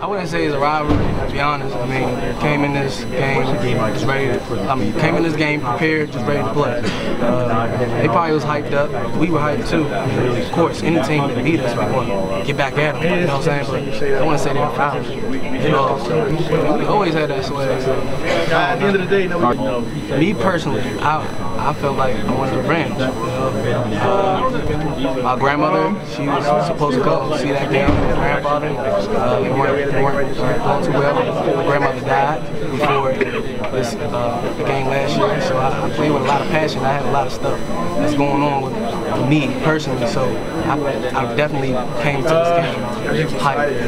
I wouldn't say it's a rivalry, to be honest. I mean, came in this game just ready to, I mean, came in this game prepared, just ready to play. Uh, they probably was hyped up. We were hyped too. Of course, any team that beat us, we want to get back at them. You know what I'm saying? But I want to say they're rivalry. You know, we always had that swag. So. At the end of the day, knows. Me personally, I I felt like I wanted revenge. You know? uh, my grandmother, she was supposed to go see that game with my grandfather. Uh, they weren't, they weren't going too well. My grandmother died before this uh, game last year, so I, I played with a lot of passion. I had a lot of stuff that's going on with, with me personally, so I, I definitely came to this game hyped